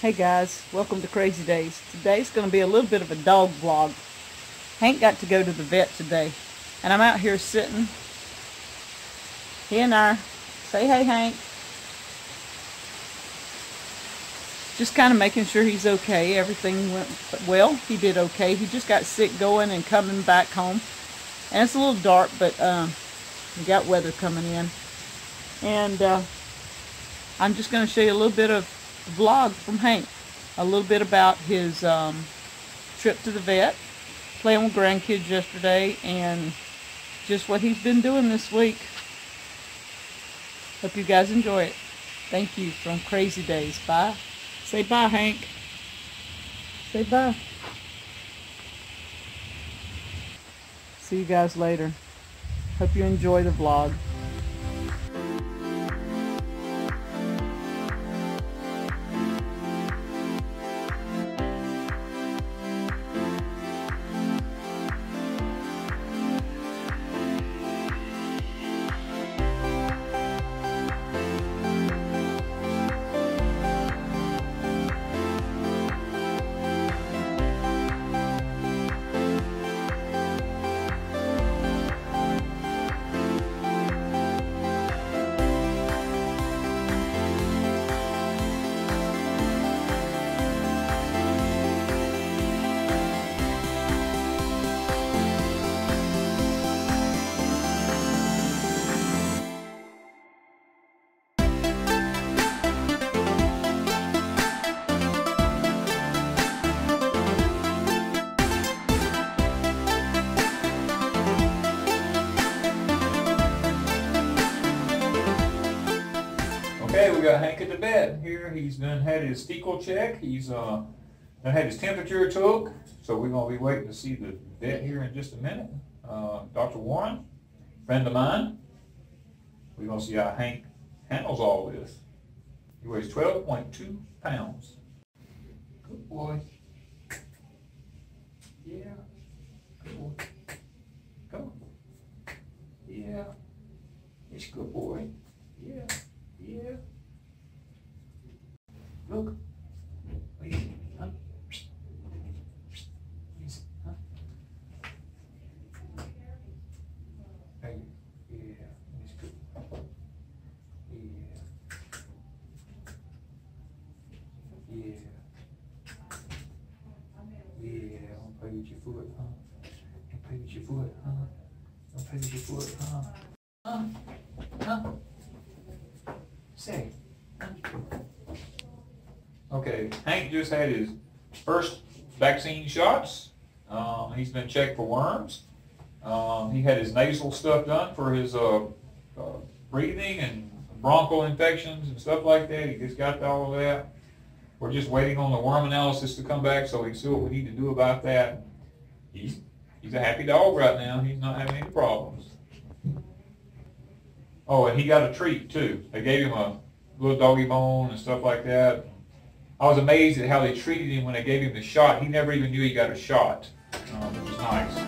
Hey guys, welcome to Crazy Dazes. Today's going to be a little bit of a dog vlog. Hank got to go to the vet today, and I'm out here sitting. He and I, say hey Hank. Just kind of making sure he's okay. Everything went well. He did okay. He just got sick going and coming back home. And it's a little dark, but um, we got weather coming in. And uh, I'm just going to show you a little bit of vlog from Hank. A little bit about his um, trip to the vet, playing with grandkids yesterday, and just what he's been doing this week. Hope you guys enjoy it. Thank you from Crazy Dazes. Bye. Say bye, Hank. Say bye. See you guys later. Hope you enjoy the vlog. Got Hank at the vet here. He's done had his fecal check. He's uh done had his temperature took. So we're gonna be waiting to see the vet here in just a minute. Uh, Dr. Warren, friend of mine. We're gonna see how Hank handles all this. He weighs 12.2 pounds. Good boy. Yeah. Good boy. Come on. Yeah. It's a good boy. Yeah. Yeah. Look. Easy, huh? Easy, huh? Hey, yeah, that's good. Yeah. Yeah. Yeah, don't play with your foot, huh? Don't play with your foot, huh? Don't play with your foot, huh? Huh? Huh? Say. Okay, Hank just had his first vaccine shots. Um, he's been checked for worms. Um, he had his nasal stuff done for his uh, uh, breathing and bronchial infections and stuff like that. He just got all of that. We're just waiting on the worm analysis to come back so we can see what we need to do about that. He's he's a happy dog right now. He's not having any problems. Oh, and he got a treat too. They gave him a little doggy bone and stuff like that. I was amazed at how they treated him when they gave him the shot. He never even knew he got a shot. Um, it was nice.